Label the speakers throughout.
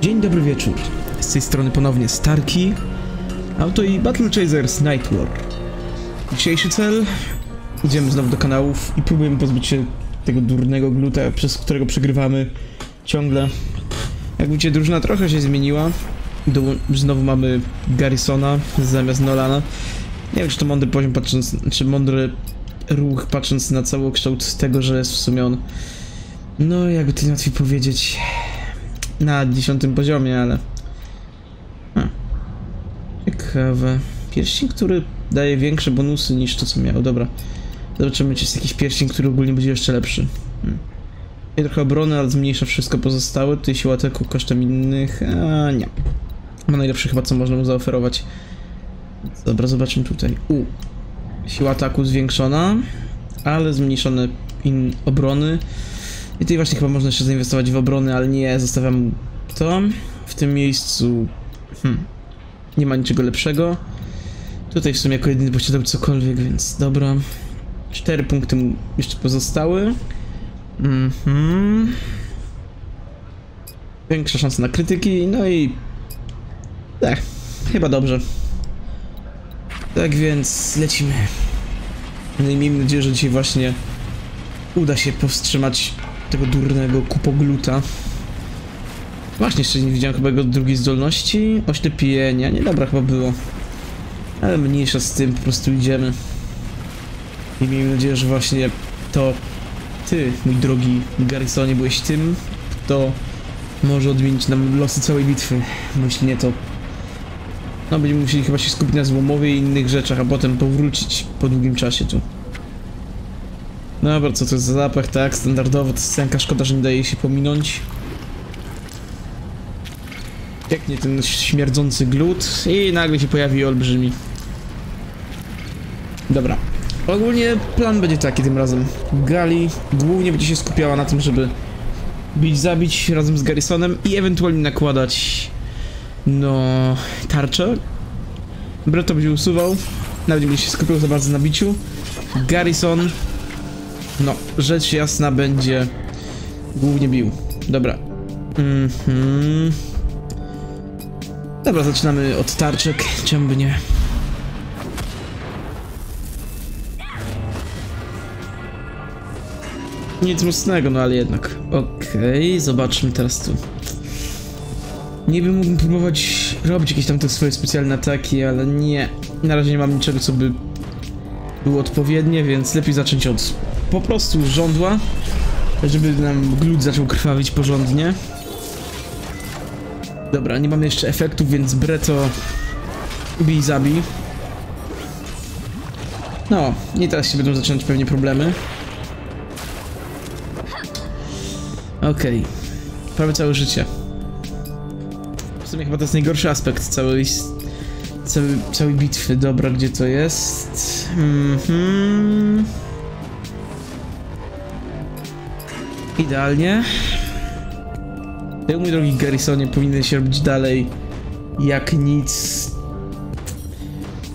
Speaker 1: Dzień dobry wieczór. Z tej strony ponownie Starki, Auto i Battle Chasers Night War. Dzisiejszy cel? Idziemy znowu do kanałów i próbujemy pozbyć się tego durnego gluta, przez którego przegrywamy ciągle. Jak widzicie, drużyna trochę się zmieniła. Do, znowu mamy Garrisona zamiast Nolana. Nie wiem, czy to mądry poziom patrząc, czy mądry ruch patrząc na cały kształt tego, że jest w sumie on, no jakby to łatwiej powiedzieć, na dziesiątym poziomie, ale... A. Ciekawe. Pierścień, który daje większe bonusy niż to, co miał. Dobra. Zobaczymy, czy jest jakiś pierścień, który ogólnie będzie jeszcze lepszy. Hmm. I trochę obrony, ale zmniejsza wszystko pozostałe. Tutaj siła ataku kosztem innych. A nie. Ma najlepsze chyba, co można mu zaoferować. Dobra, zobaczmy tutaj. U. Siła ataku zwiększona, ale zmniejszone in obrony. I tutaj właśnie chyba można jeszcze zainwestować w obrony, ale nie, zostawiam to. W tym miejscu hmm, nie ma niczego lepszego. Tutaj w sumie jako jedyny posiadał cokolwiek, więc dobra. Cztery punkty mu jeszcze pozostały. Mhm. Większa szansa na krytyki, no i... Tak, chyba dobrze. Tak więc lecimy. No i miejmy nadzieję, że dzisiaj właśnie uda się powstrzymać tego durnego kupogluta. Właśnie, jeszcze nie widziałem chyba jego drugiej zdolności. Oślepienia, nie dobra chyba było. Ale mniejsza z tym, po prostu idziemy. I miejmy nadzieję, że właśnie to ty, mój drogi Garrisonie, byłeś tym, kto może odmienić nam losy całej bitwy. Jeśli nie, to no będziemy musieli chyba się skupić na złomowie i innych rzeczach, a potem powrócić po długim czasie tu. Dobra, co to jest za zapach, tak? Standardowo to scenka, szkoda, że nie daje się pominąć. Pięknie ten śmierdzący glut i nagle się pojawi olbrzymi. Dobra. Ogólnie plan będzie taki tym razem. Gali głównie będzie się skupiała na tym, żeby bić, zabić razem z Garrisonem i ewentualnie nakładać no tarczę. Breto będzie usuwał, nawet nie będzie się skupiał za bardzo na biciu. Garrison no, rzecz jasna będzie głównie bił. Dobra. Mhm. Dobra, zaczynamy od tarczek. Czemu by nie? Nic mocnego, no ale jednak. Okej, okay, zobaczmy teraz tu. Niby mógłbym próbować robić jakieś tam te swoje specjalne ataki, ale nie. Na razie nie mam niczego, co by było odpowiednie, więc lepiej zacząć od po prostu żądła, żeby nam glut zaczął krwawić porządnie. Dobra, nie mamy jeszcze efektów, więc Breto bij zabij. No, i teraz się będą zaczynać pewnie problemy. Okej. Okay. Prawie całe życie. W sumie chyba to jest najgorszy aspekt całej, całej, całej bitwy. Dobra, gdzie to jest? Mhm. Idealnie. Ty, mój drogi Garrisonie, się robić dalej jak nic...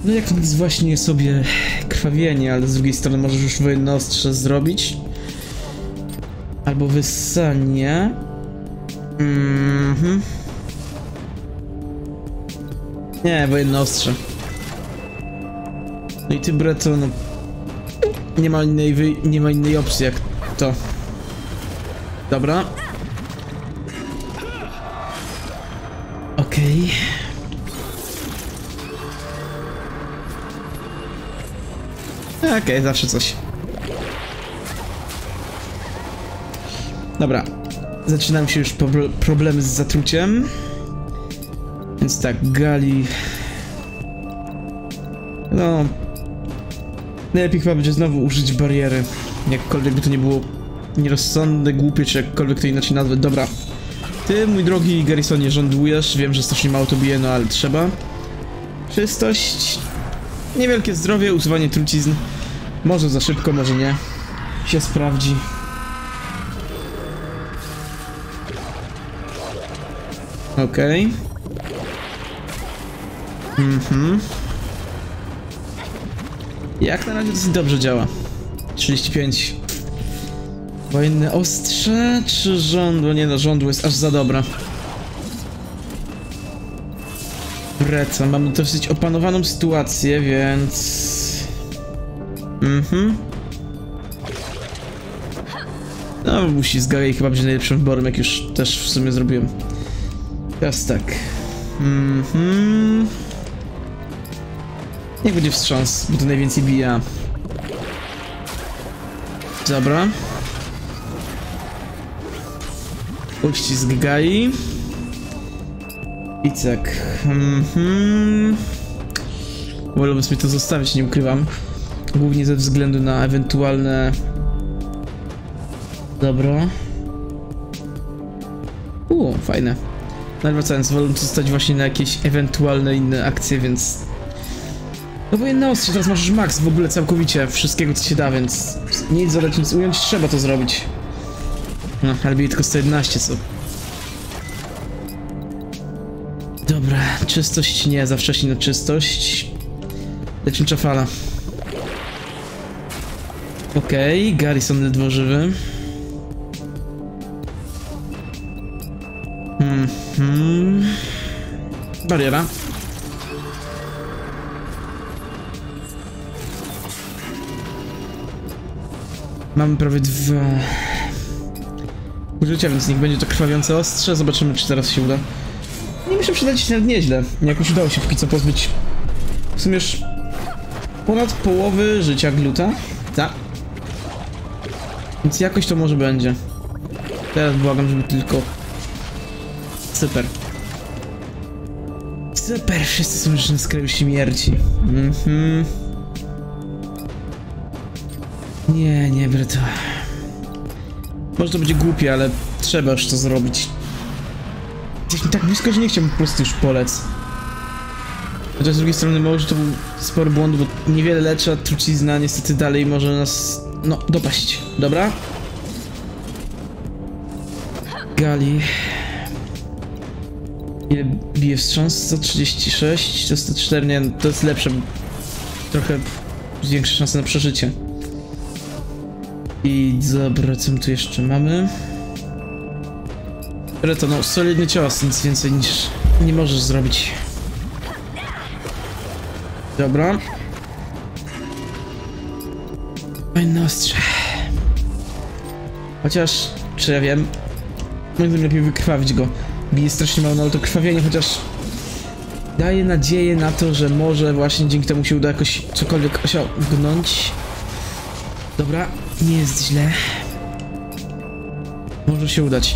Speaker 1: No jak nic właśnie sobie krwawienie, ale z drugiej strony możesz już wojenne zrobić. Albo wyssanie. Mhm. Nie, wojenne. No i ty Breton, no, nie ma innej nie ma innej opcji jak to. Dobra. Okej. Okay. Okej, okay, zawsze coś. Dobra. Zaczynają się już problemy z zatruciem. Więc tak, Gali... No... Najlepiej chyba będzie znowu użyć bariery. Jakkolwiek by to nie było nierozsądne, głupie, czy jakkolwiek to inaczej nazwać. Dobra. Ty, mój drogi Garrisonie, rządujesz. Wiem, że strasznie mało to bije, no ale trzeba. Czystość. Niewielkie zdrowie, usuwanie trucizn. Może za szybko, może nie. Się sprawdzi. Okej. Okay. Mhm. Jak na razie dosyć dobrze działa. 35 Wojenne ostrze czy żądło? Nie no, żądło jest aż za dobra. Breca. Mamy dosyć opanowaną sytuację, więc... Mhm. No, musi z chyba być najlepszym wyborem, jak już też w sumie zrobiłem. Teraz tak. Mhm. Niech będzie wstrząs, bo to najwięcej bija. Dobra. Uścisk Gai. I tak. Mhm. Wolałbym sobie to zostawić, nie ukrywam. Głównie ze względu na ewentualne... Dobra. Uuu, fajne. No ale wracając, wolę zostać właśnie na jakieś ewentualne inne akcje, więc... No bo jedno ostrze, teraz masz max w ogóle całkowicie wszystkiego co się da, więc nic zadać, nic ująć, trzeba to zrobić. No, ale bije tylko 111, co? Dobra, czystość nie, za wcześnie na czystość. Lecznicza fala. Okej, okay, Garrison ledwo żywy. Mhm. Bariera. Mamy prawie dwa... Użycia, więc niech będzie to krwawiące ostrze. Zobaczymy, czy teraz się uda. Nie mi się przydać nawet nieźle. Jakoś udało się póki co pozbyć... W sumie już... Ponad połowy życia gluta. Tak. Więc jakoś to może będzie. Teraz błagam, żeby tylko... Super. Super, wszyscy są już na skraju śmierci. Mhm. Nie, nie, Breto. Może to będzie głupie, ale trzeba już to zrobić. Jesteśmy tak blisko, że nie chciałbym po prostu już polec. Chociaż z drugiej strony może to był spory błąd, bo niewiele leczy, a trucizna niestety dalej może nas, no, dopaść. Dobra? Gali. Ile bije wstrząs? 136, to 104, nie, to jest lepsze. Trochę większe szanse na przeżycie. I dobra, co my tu jeszcze mamy? Reto, no solidny cios, nic więcej niż nie możesz zrobić. Dobra. Fajne ostrze. Chociaż, czy ja wiem, zdaniem lepiej wykrwawić go. Bije strasznie mało na to krwawienie, chociaż daje nadzieję na to, że może właśnie dzięki temu się uda jakoś cokolwiek osiągnąć. Dobra, nie jest źle. Może się udać.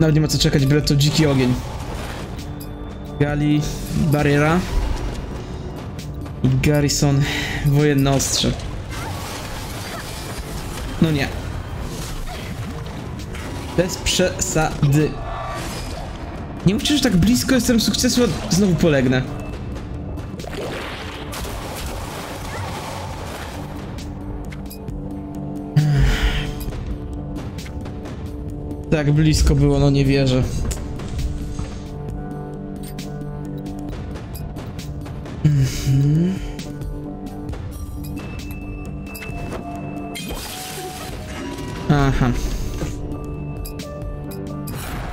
Speaker 1: Nawet nie ma co czekać, byle to dziki ogień. Gali, bariera. I Garrison, wojenne ostrze. No nie. Bez przesady. Nie mówcie, że tak blisko jestem sukcesu, a znowu polegnę. Tak blisko było, no nie wierzę. Mhm. Aha.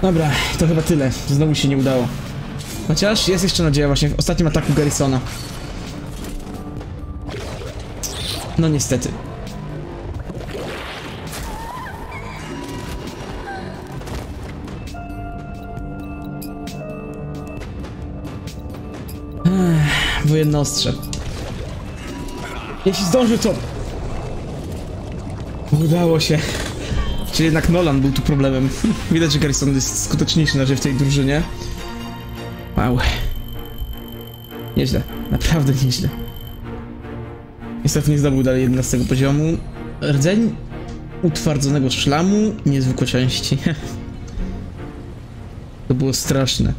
Speaker 1: Dobra, to chyba tyle. Znowu się nie udało. Chociaż jest jeszcze nadzieja właśnie w ostatnim ataku Garrisona. No niestety. Ech, wojenne ostrze. Jeśli zdąży, to... Udało się. Czyli jednak Nolan był tu problemem. Widać, że Garrison jest skuteczniejszy na razie w tej drużynie. Wow. Nieźle. Naprawdę nieźle. Niestety nie zdobył dalej 11 poziomu. Rdzeń utwardzonego szlamu, niezwykłe części. to było straszne.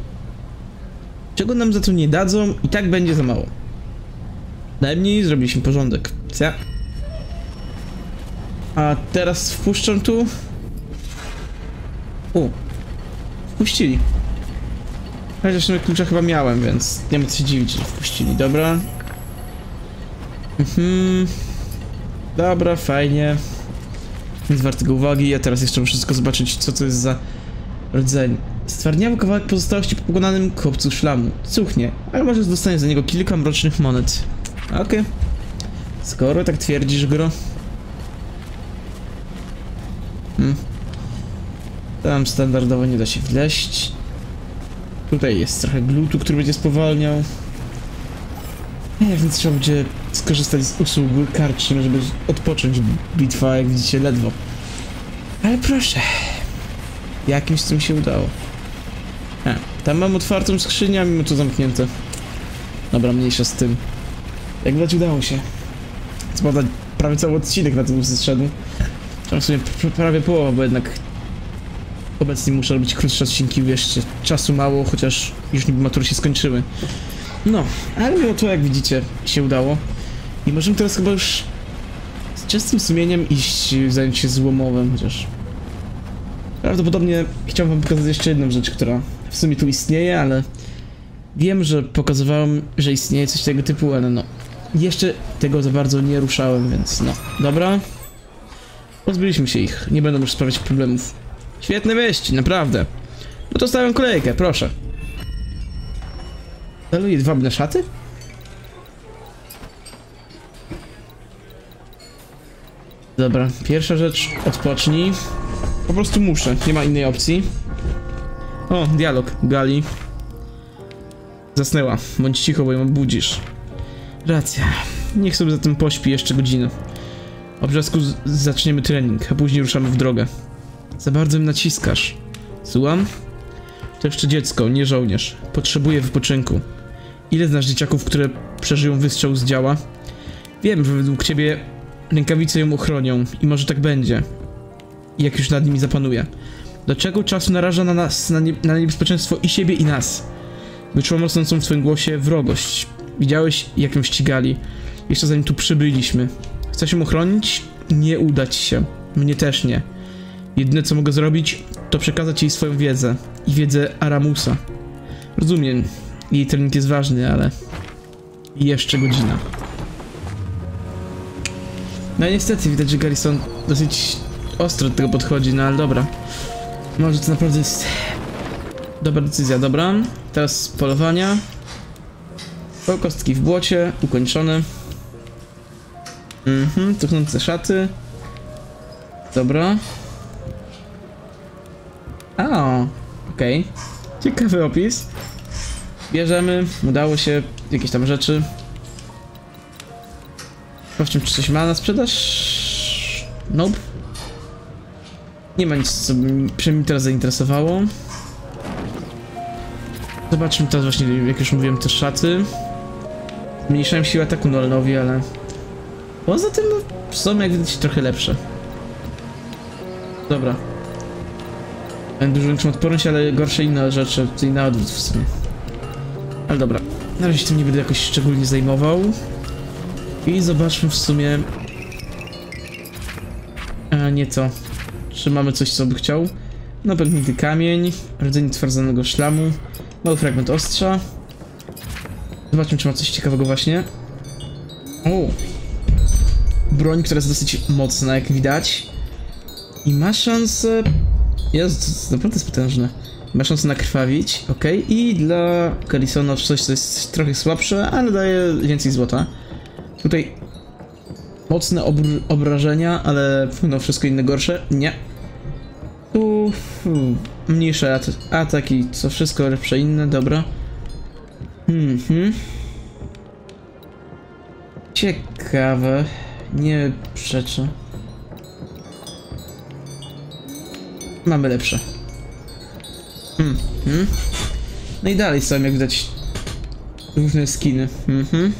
Speaker 1: Czego nam za to nie dadzą i tak będzie za mało. Najmniej zrobiliśmy porządek. Co? A teraz wpuszczą tu. U. Wpuścili. Chociaż no, klucza chyba miałem, więc nie ma co się dziwić, że wpuścili. Dobra. Mhm. Dobra, fajnie. Nic wartego uwagi. Ja teraz jeszcze muszę tylko zobaczyć, co to jest za rdzeń. Stwardniały kawałek pozostałości po pokonanym kopcu szlamu. Cuchnie, ale może dostanie za niego kilka mrocznych monet. Okej. Skoro tak twierdzisz, gro. Hmm. Tam standardowo nie da się wleść. Tutaj jest trochę glutu, który będzie spowalniał. Nie, więc trzeba będzie skorzystać z usług karczym, żeby odpocząć. Bitwa, jak widzicie, ledwo. Ale proszę. Jakimś tym się udało. A, tam mam otwartą skrzynię, a mimo to zamknięte. Dobra, mniejsza z tym. Jak widać udało się. Co prawda prawie cały odcinek na tym zszedł. Tam w sumie pr- prawie połowa, bo jednak obecnie muszę robić krótsze odcinki, jeszcze czasu mało, chociaż już niby matury się skończyły. No, ale mimo to, jak widzicie, się udało. I możemy teraz chyba już z czystym sumieniem iść zająć się złomowem, chociaż... Prawdopodobnie chciałbym wam pokazać jeszcze jedną rzecz, która w sumie tu istnieje, ale... Wiem, że pokazywałem, że istnieje coś tego typu, ale no... Jeszcze tego za bardzo nie ruszałem, więc no. Dobra. Pozbyliśmy się ich, nie będą już sprawiać problemów. Świetne wieści, naprawdę. No to stawiam kolejkę, proszę. Ale jedwabne szaty? Dobra, pierwsza rzecz, odpocznij. Po prostu muszę, nie ma innej opcji. O, dialog, Gali. Zasnęła, bądź cicho, bo ją budzisz. Racja, niech sobie zatem pośpi jeszcze godzinę. O brzasku zaczniemy trening, a później ruszamy w drogę. Za bardzo mi naciskasz. Słucham? To jeszcze dziecko, nie żołnierz. Potrzebuję wypoczynku. Ile znasz dzieciaków, które przeżyją wystrzał z działa? Wiem, że według ciebie rękawice ją ochronią i może tak będzie. Jak już nad nimi zapanuje. Do czego czasu naraża na nas, na, nie, na niebezpieczeństwo i siebie i nas? Wyczułam rosnącą w twoim głosie wrogość. Widziałeś, jak ją ścigali. Jeszcze zanim tu przybyliśmy. Chcesz ją ochronić? Nie udać się. Mnie też nie. Jedyne co mogę zrobić, to przekazać jej swoją wiedzę. I wiedzę Aramusa. Rozumiem, jej trening jest ważny, ale... Jeszcze godzina. No niestety, widać, że Garrison dosyć ostro do tego podchodzi, no ale dobra. Może to naprawdę jest... Dobra decyzja, dobra. Teraz polowania. Po kostki w błocie, ukończone. Mhm, tuchnące szaty. Dobra. A, okej. Ciekawy opis. Bierzemy, udało się, jakieś tam rzeczy. Sprawdźmy, czy coś ma na sprzedaż. Nope. Nie ma nic, co mnie teraz zainteresowało. Zobaczmy teraz właśnie, jak już mówiłem, te szaty. Zmniejszają siłę ataku Nolanowi, ale... Poza tym, no, są jak widać trochę lepsze. Dobra. Mam dużo większą odporność, ale gorsze inne rzeczy, czyli na odwrót w sumie. Ale dobra, na razie się tym nie będę jakoś szczególnie zajmował. I zobaczmy w sumie... A, nieco. Czy mamy coś, co by chciał? No, pęknięty kamień, rdzenie twardzonego szlamu, mały fragment ostrza. Zobaczmy, czy ma coś ciekawego właśnie. O! Broń, która jest dosyć mocna, jak widać. I ma szansę... Jest, naprawdę jest potężne. Ma szansę nakrwawić, ok. I dla Garrisona coś, co jest trochę słabsze, ale daje więcej złota. Tutaj mocne obr- obrażenia, ale no wszystko inne gorsze. Nie. Tu hmm, mniejsze at ataki, co wszystko lepsze inne, dobra. Mhm. Ciekawe. Nie przeczę. Mamy lepsze. Hmm. hmm. No i dalej są jak widać różne skiny. Mhm.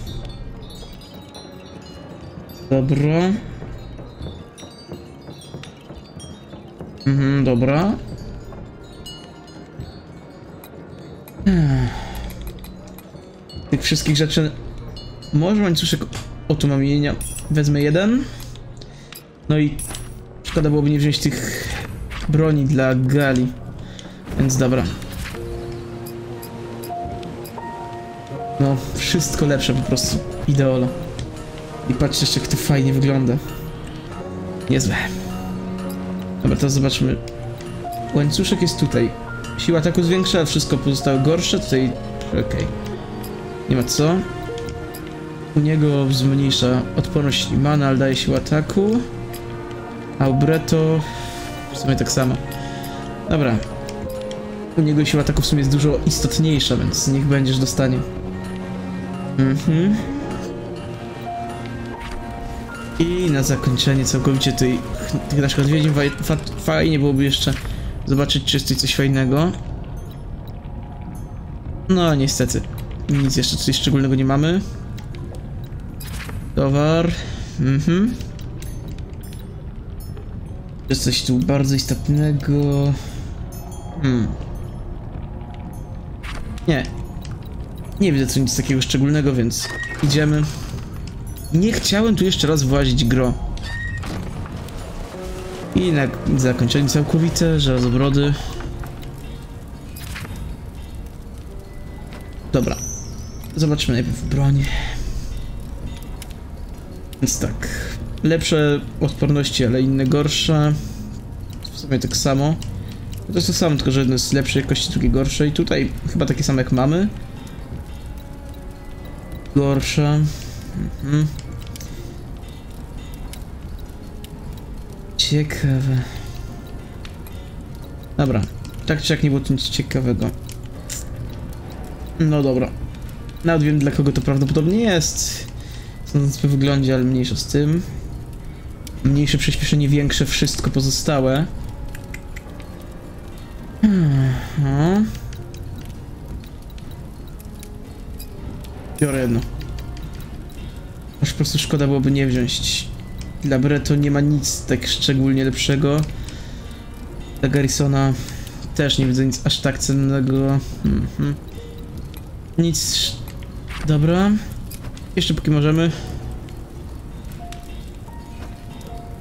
Speaker 1: Dobra. Mhm, dobra. Tych wszystkich rzeczy... Może łańcuszek otumamienia wezmę jeden. No i szkoda byłoby nie wziąć tych broni dla Gali. Więc dobra. No, wszystko lepsze po prostu. Ideolo. I patrzcie jeszcze jak to fajnie wygląda. Niezłe. Dobra, teraz zobaczmy. Łańcuszek jest tutaj. siła ataku zwiększa, a wszystko pozostałe gorsze. Tutaj, okej. Nie ma co. U niego zmniejsza odporność mana, ale daje siłę ataku. A u Breto w sumie tak samo. Dobra. U niego siła ataku w sumie jest dużo istotniejsza, więc niech będziesz dostanie. Mhm. I na zakończenie całkowicie tej, tych naszych odwiedzin faj- fa- fajnie byłoby jeszcze zobaczyć, czy jest tutaj coś fajnego. No niestety, nic jeszcze tutaj szczególnego nie mamy. Towar. Mhm. Jest coś tu bardzo istotnego. Hmm. Nie. Nie widzę tu nic takiego szczególnego, więc idziemy. Nie chciałem tu jeszcze raz włazić gro. I na zakończenie całkowite, żelazobrody. Dobra. Zobaczmy najpierw broń. Więc tak. Lepsze odporności, ale inne gorsze. W sumie tak samo. To jest to samo, tylko że jedno jest lepszej jakości, drugie gorsze. I tutaj chyba takie same jak mamy. Gorsze. Mhm. Ciekawe. Dobra. Tak czy jak nie było nic ciekawego. No dobra. Nawet wiem dla kogo to prawdopodobnie jest. Sądząc po wyglądzie, ale mniejsza z tym. Mniejsze przyspieszenie, większe wszystko pozostałe. Hmm. Biorę jedno. Aż po prostu szkoda byłoby nie wziąć. Dla Breto nie ma nic tak szczególnie lepszego. Dla Garrisona też nie widzę nic aż tak cennego. Mhm. Nic. sz- Dobra. Jeszcze póki możemy.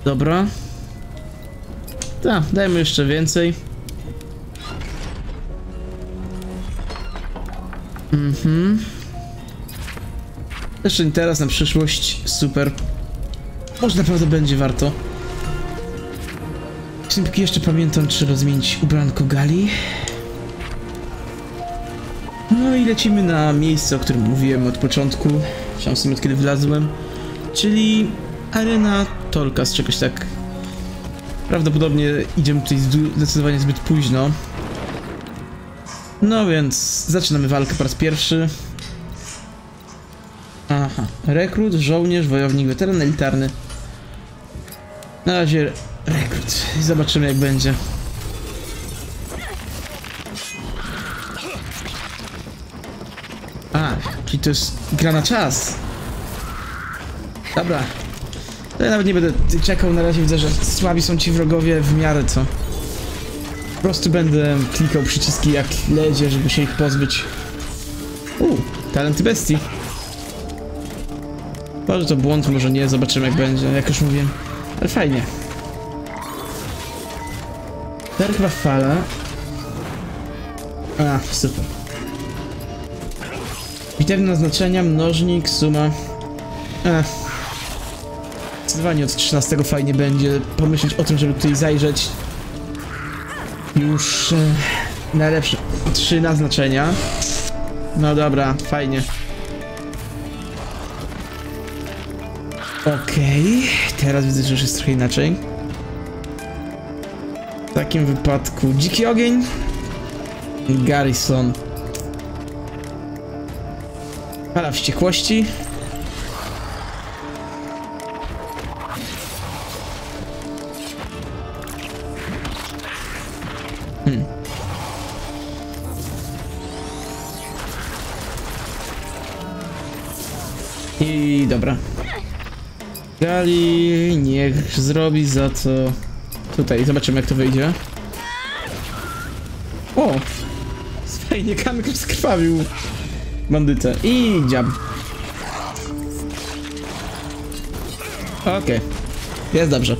Speaker 1: Dobra. Tak, dajmy jeszcze więcej. Mhm. Jeszcze nie teraz, na przyszłość. Super. Może naprawdę będzie warto. Póki jeszcze pamiętam, trzeba zmienić ubranko Gali. No i lecimy na miejsce, o którym mówiłem od początku. Chciałem sobie kiedy wlazłem. Czyli arena Tolka z czegoś tak. Prawdopodobnie idziemy tutaj zdecydowanie zbyt późno. No więc zaczynamy walkę po raz pierwszy. Aha. Rekrut, żołnierz, wojownik, weteran elitarny. Na razie rekrut. I zobaczymy jak będzie. A, czyli to jest gra na czas. Dobra. To ja nawet nie będę czekał, na razie widzę, że słabi są ci wrogowie w miarę co. Po prostu będę klikał przyciski jak ledzie, żeby się ich pozbyć. U, talenty bestii. Może to błąd, może nie, zobaczymy jak będzie, jak już mówiłem. Ale fajnie. Teraz chyba fala. A, super. Bitewne naznaczenia, mnożnik, suma. Ech. Zdecydowanie od 13 fajnie będzie pomyśleć o tym, żeby tutaj zajrzeć. Już e, najlepsze trzy naznaczenia. No dobra, fajnie. Okej, teraz widzę, że już jest trochę inaczej. W takim wypadku dziki ogień. Garrison. Fala wściekłości. Niech zrobi za to. Tutaj, zobaczymy jak to wyjdzie. O! Fajnie, kamyk skrwawił bandytę. I dziab. Okej. Jest dobrze.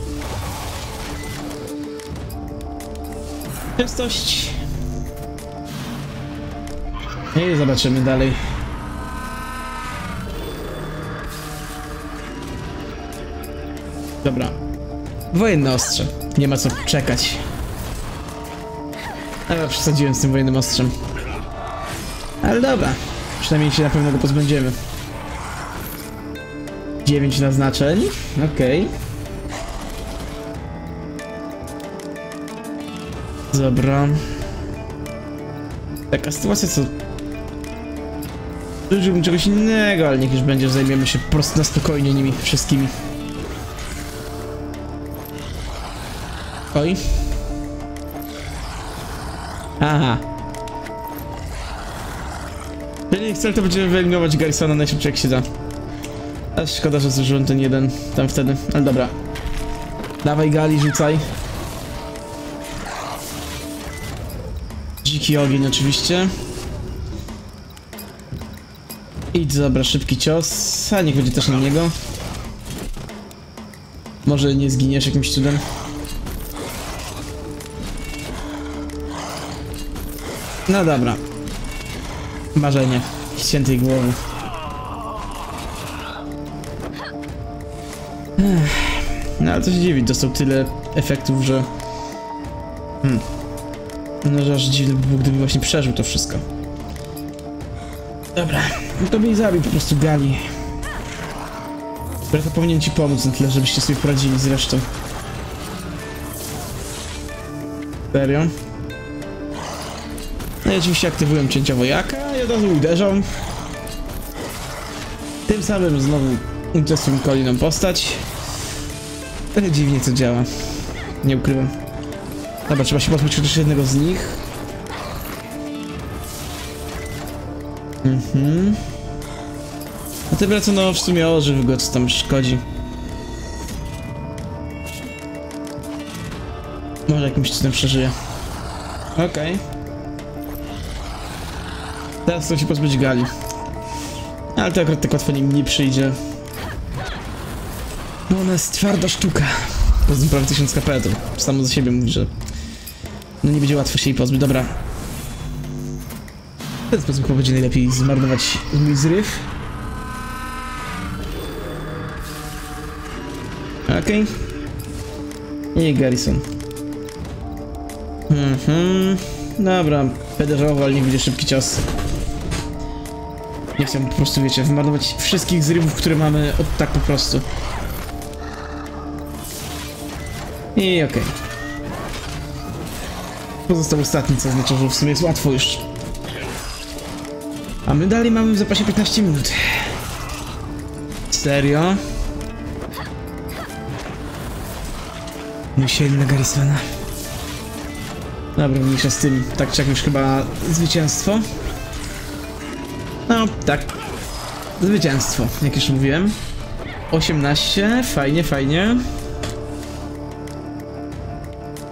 Speaker 1: Czystość. I zobaczymy dalej. Dobra. Wojenne ostrze. Nie ma co czekać. Ale przesadziłem z tym wojennym ostrzem. Ale dobra. Przynajmniej się na pewno go pozbędziemy. 9 naznaczeń. Okej. Dobra. Taka sytuacja co... Życzyłbym czegoś innego, ale niech już będzie, zajmiemy się po prostu na spokojnie nimi wszystkimi. Oj. Aha. Jeżeli chcę, to będziemy wyeliminować Garrisona najszybciej jak się da. A szkoda, że zużyłem ten jeden tam wtedy, ale dobra. Dawaj Gali, rzucaj. Dziki ogień oczywiście. Idź, dobra, szybki cios. A niech będzie też na niego. Może nie zginiesz jakimś cudem. No dobra. Marzenie. Świętej głowy. No ale to się dziwi, dostał tyle efektów, że... Hmm. No że aż dziwne by było, gdyby właśnie przeżył to wszystko. Dobra, no to mi zabił po prostu Gali. Trochę powinien ci pomóc na tyle, żebyście sobie poradzili z resztą. Serio? No oczywiście aktywują cięcia wojaka i od razu uderzą. Tym samym znowu uczestniczą kolejną postać. Trochę dziwnie to działa. Nie ukrywam. Dobra, trzeba się pozbyć chociaż jednego z nich. Mhm. A tyle co no w sumie ożyw go, co tam szkodzi. Może jakimś cudem przeżyje. Okej. Teraz chcę się pozbyć gali. Ale to akurat tak łatwo nim nie przyjdzie. Bo ona jest twarda sztuka. Poza tym prawie 1000 kp to samo za siebie mówi, że no nie będzie łatwo się jej pozbyć. Dobra. W ten sposób chyba będzie najlepiej zmarnować mój zryw. Okej. I Garrison. Mhm. Dobra, pederzowo, ale będzie szybki cios. Nie chcę po prostu, wiecie, wymarnować wszystkich zrywów, które mamy od tak po prostu. I okej. Pozostał ostatni, co oznacza, że w sumie jest łatwo już. A my dalej mamy w zapasie 15 minut. Serio? Musieli na Garrisona. Dobra, mniejsza z tym. Tak czy jak już chyba zwycięstwo. No, tak. Zwycięstwo, jak już mówiłem. 18, fajnie, fajnie.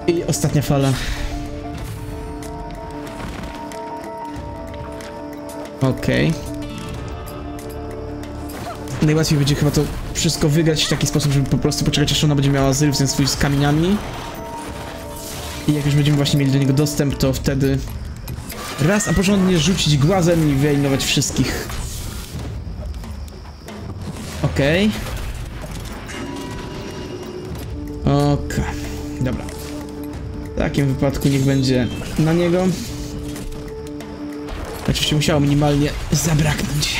Speaker 1: I ostatnia fala. Okej. Najłatwiej będzie chyba to wszystko wygrać w taki sposób, żeby po prostu poczekać aż ona będzie miała zryw ten swój z kamieniami. I jak już będziemy właśnie mieli do niego dostęp, to wtedy raz a porządnie rzucić głazem i wyeliminować wszystkich. Okej. Okej. Dobra. W takim wypadku niech będzie na niego. Oczywiście musiało minimalnie zabraknąć.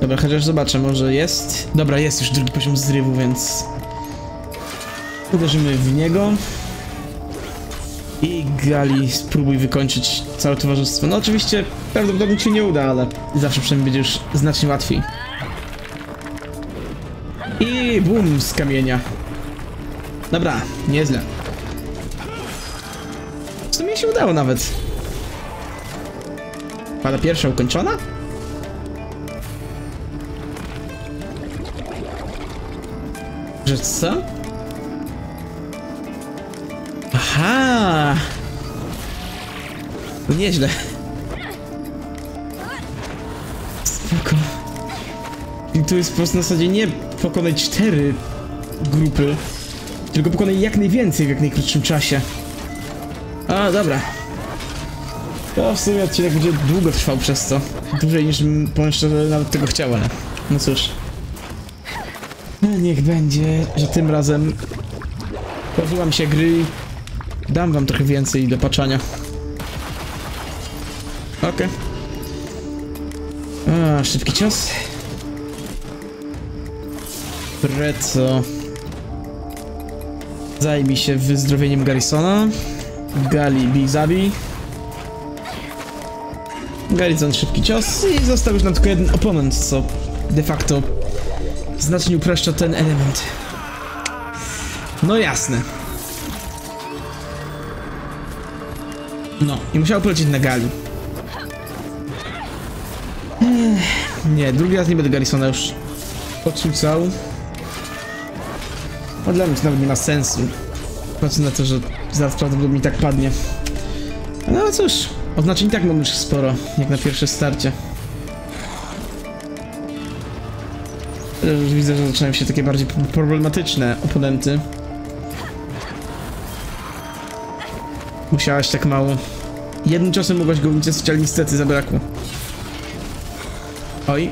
Speaker 1: Dobra, chociaż zobaczę, może jest. Dobra, jest już drugi poziom zrywu, więc... Uderzymy w niego. I Gali, spróbuj wykończyć całe towarzystwo. No oczywiście prawdopodobnie ci nie uda, ale zawsze przynajmniej będzie już znacznie łatwiej. I bum z kamienia. Dobra, nieźle. W sumie się udało nawet. Pada pierwsza ukończona? Że co? Aha! No nieźle. Spoko. I tu jest po prostu na zasadzie nie pokonaj cztery grupy, tylko pokonaj jak najwięcej w jak najkrótszym czasie. A, dobra. To w sumie odcinek będzie długo trwał przez to. Dłużej niż powiem szczerze, nawet tego chciał, ale... No cóż. No niech będzie, że tym razem Pozbyłam się gry. Dam wam trochę więcej do patrzenia. Okej. A, szybki cios. Preco. Zajmij się wyzdrowieniem Garrisona. Gali bij zabij. Garrison szybki cios i został już nam tylko jeden oponent, co de facto znacznie upraszcza ten element. No jasne. No, i musiał polecieć na Gali. Nie, drugi raz nie będę Garrisona już odrzucał. No dla mnie to nawet nie ma sensu. Patrzę na to, że zaraz prawdopodobnie tak padnie. No cóż, oznaczeń i tak mam już sporo, jak na pierwsze starcie. Już widzę, że zaczynają się takie bardziej problematyczne oponenty. Musiałaś tak mało. Jednym ciosem mogłaś go unicestwić, ale niestety zabrakło. Oj.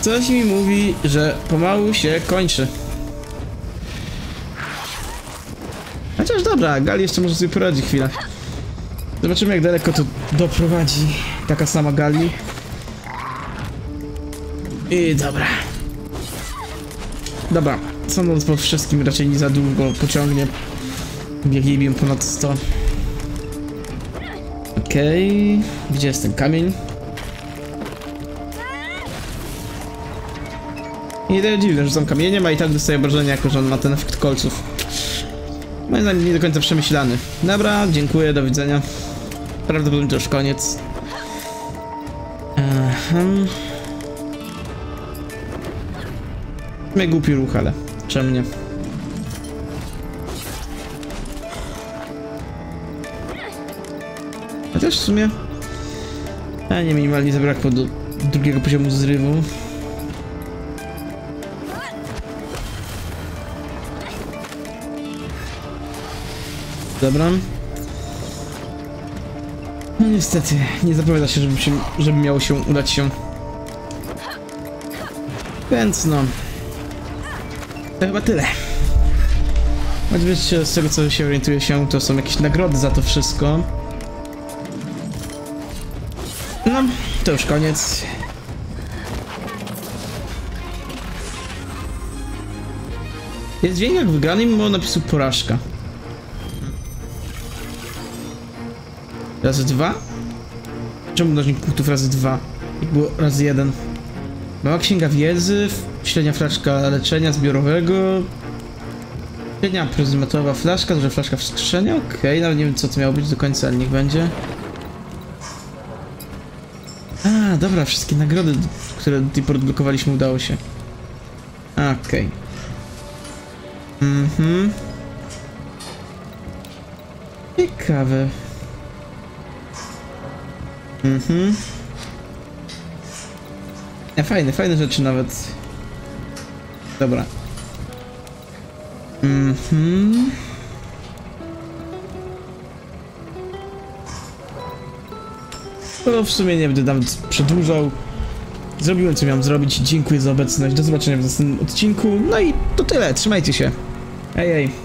Speaker 1: Coś mi mówi, że pomału się kończy. Chociaż dobra, Gali jeszcze może sobie poradzi chwilę. Zobaczymy jak daleko to doprowadzi taka sama Gali. I dobra. Dobra, sądząc po wszystkim raczej nie za długo pociągnie. Biłem ponad 100. Okej, gdzie jest ten kamień? Nie daje dziwne, rzucam kamieniem, a i tak dostaję obrażenia, jako że on ma ten efekt kolców. Moim zdaniem nie do końca przemyślany. Dobra, dziękuję, do widzenia. Prawdopodobnie to już koniec. Ehem. Mnie głupi ruch, ale czemu nie? Chociaż w sumie... A nie, minimalnie zabrakło do drugiego poziomu zrywu. Dobra. No niestety, nie zapowiada się, żeby, się, żeby miało się udać się. Więc no. To chyba tyle. Choć wiecie, z tego co się orientuję się, to są jakieś nagrody za to wszystko. To już koniec. Jest dźwięk jak wygrany mimo napisu porażka. Razy dwa? Czemu mnożnik punktów razy dwa? Jak było razy jeden? Mała księga wiedzy, średnia flaszka leczenia zbiorowego, średnia pryzmatowa flaszka, duża flaszka wskrzeszenia, okej, nawet nie wiem co to miało być do końca, ale niech będzie. A, dobra, wszystkie nagrody, które do tej pory odblokowaliśmy udało się. Okej. Mhm. Ciekawe. Mhm. Ja, fajne, fajne rzeczy nawet. Dobra. Mhm. No w sumie nie będę nawet przedłużał. Zrobiłem co miałem zrobić. Dziękuję za obecność. Do zobaczenia w następnym odcinku. No i to tyle. Trzymajcie się. Ej, ej.